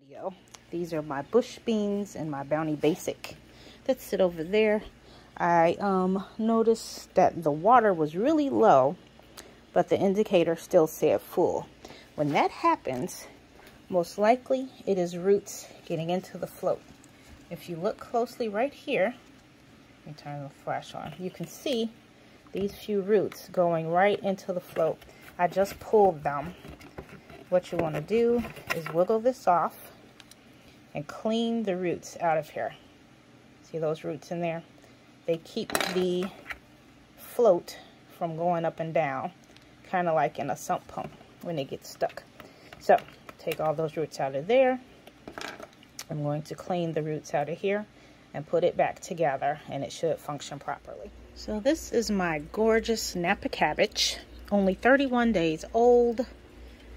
video. These are my bush beans and my Bounty Basic that sit over there. I um, noticed that the water was really low, but the indicator still said full. When that happens, most likely it is roots getting into the float. If you look closely right here, let me turn the flash on, you can see these few roots going right into the float. I just pulled them. What you want to do is wiggle this off and clean the roots out of here. See those roots in there? They keep the float from going up and down, kind of like in a sump pump when it gets stuck. So, take all those roots out of there. I'm going to clean the roots out of here and put it back together and it should function properly. So this is my gorgeous Napa cabbage, only 31 days old.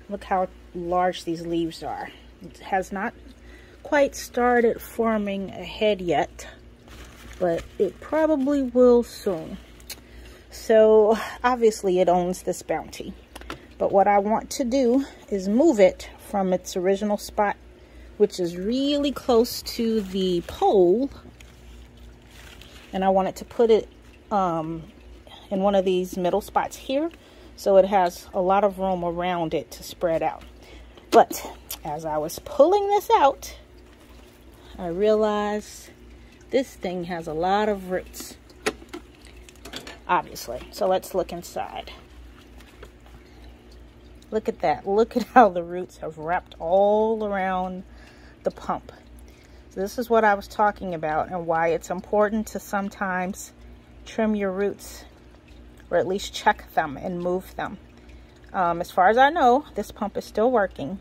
Look how large these leaves are. It has not quite started forming a head yet, but it probably will soon. So obviously it owns this bounty. But what I want to do is move it from its original spot, which is really close to the pole. And I wanted to put it um, in one of these middle spots here so it has a lot of room around it to spread out. But as I was pulling this out, I realized this thing has a lot of roots, obviously. So let's look inside. Look at that. Look at how the roots have wrapped all around the pump. So this is what I was talking about and why it's important to sometimes trim your roots or at least check them and move them. Um, as far as I know, this pump is still working,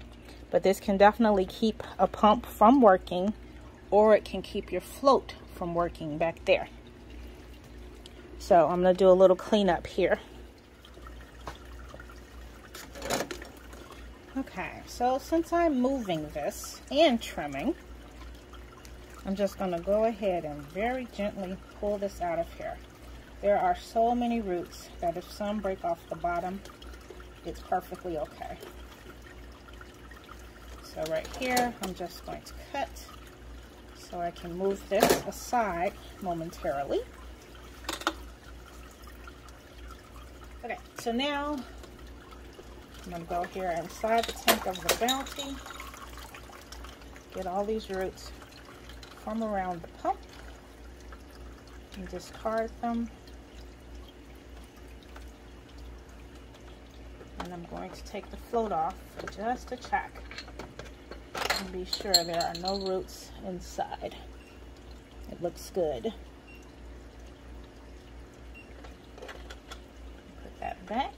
but this can definitely keep a pump from working or it can keep your float from working back there. So I'm going to do a little cleanup here. Okay, so since I'm moving this and trimming, I'm just going to go ahead and very gently pull this out of here. There are so many roots that if some break off the bottom, it's perfectly okay. So right here, I'm just going to cut so I can move this aside momentarily. Okay, so now I'm going to go here inside the tank of the Bounty, get all these roots from around the pump and discard them. And I'm going to take the float off just to check and be sure there are no roots inside. It looks good. Put that back.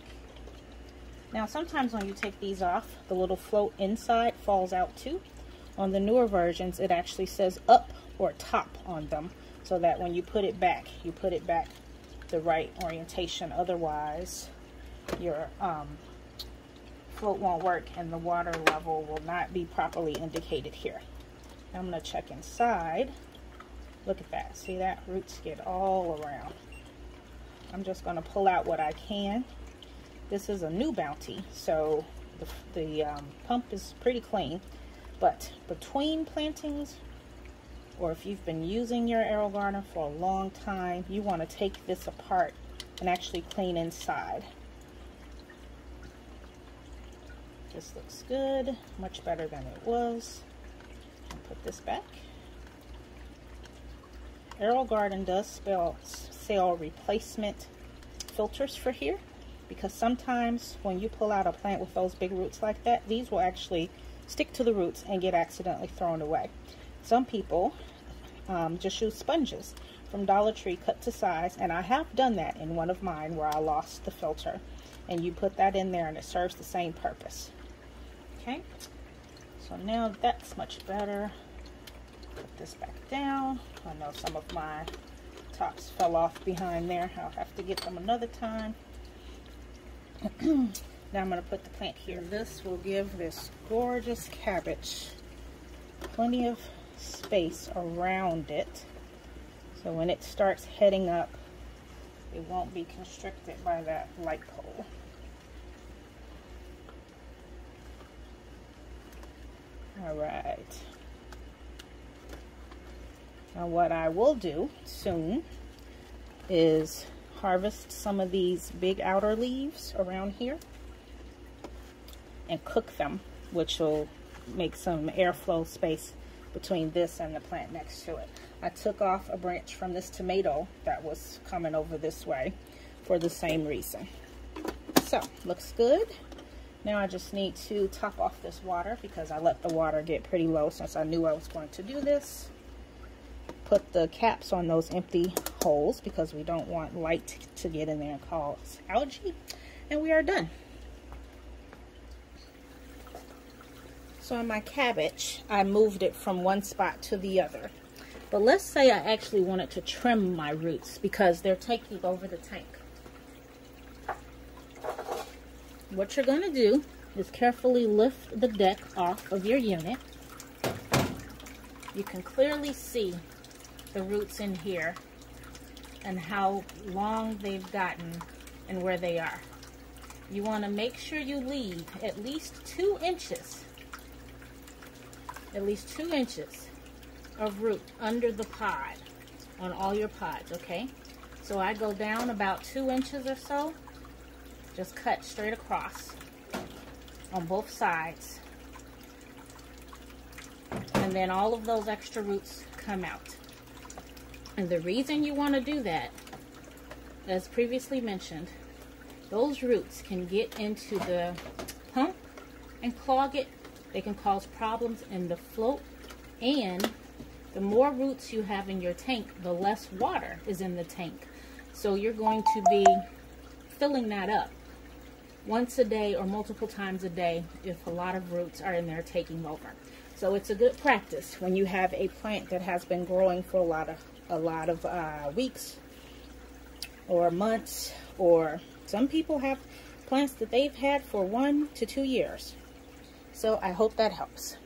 Now sometimes when you take these off, the little float inside falls out too. On the newer versions, it actually says up or top on them so that when you put it back, you put it back the right orientation. Otherwise, your um, float won't work and the water level will not be properly indicated here. I'm going to check inside. Look at that. See that? Roots get all around. I'm just going to pull out what I can. This is a new Bounty, so the, the um, pump is pretty clean. But between plantings, or if you've been using your AeroGarden for a long time, you want to take this apart and actually clean inside. This looks good, much better than it was. I'll put this back. AeroGarden does spell, sell replacement filters for here because sometimes when you pull out a plant with those big roots like that, these will actually stick to the roots and get accidentally thrown away. Some people um, just use sponges from Dollar Tree cut to size and I have done that in one of mine where I lost the filter and you put that in there and it serves the same purpose. Okay, so now that's much better. Put this back down. I know some of my tops fell off behind there. I'll have to get them another time. now I'm going to put the plant here. This will give this gorgeous cabbage plenty of space around it. So when it starts heading up, it won't be constricted by that light pole. All right. Now what I will do soon is harvest some of these big outer leaves around here and cook them, which will make some airflow space between this and the plant next to it. I took off a branch from this tomato that was coming over this way for the same reason. So, looks good. Now I just need to top off this water because I let the water get pretty low since I knew I was going to do this. Put the caps on those empty holes because we don't want light to get in there and cause algae. And we are done. So on my cabbage, I moved it from one spot to the other. But let's say I actually wanted to trim my roots because they're taking over the tank. What you're going to do is carefully lift the deck off of your unit. You can clearly see the roots in here and how long they've gotten and where they are. You want to make sure you leave at least two inches, at least two inches of root under the pod on all your pods, okay? So I go down about two inches or so just cut straight across on both sides. And then all of those extra roots come out. And the reason you want to do that, as previously mentioned, those roots can get into the pump and clog it. They can cause problems in the float. And the more roots you have in your tank, the less water is in the tank. So you're going to be filling that up once a day or multiple times a day if a lot of roots are in there taking over. So it's a good practice when you have a plant that has been growing for a lot of a lot of uh, weeks or months or some people have plants that they've had for one to two years. So I hope that helps.